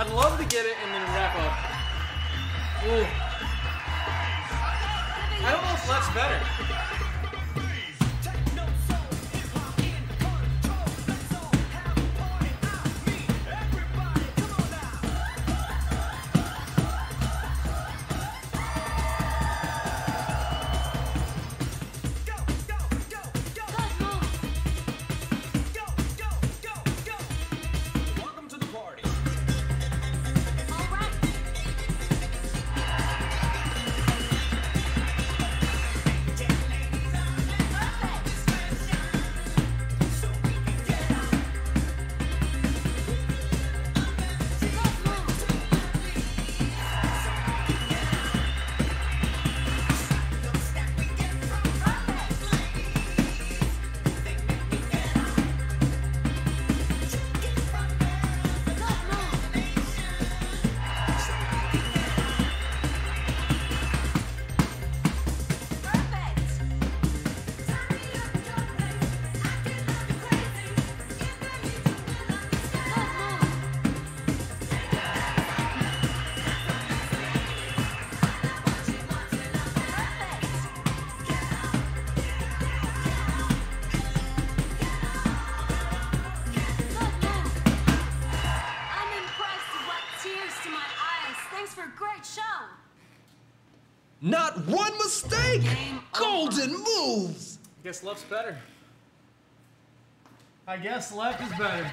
I'd love to get it and then wrap up. Ooh. I don't know if left's better. My. Thanks for a great show. Not one mistake! Game Golden moves! I guess left's better. I guess left is better.